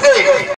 থেকেই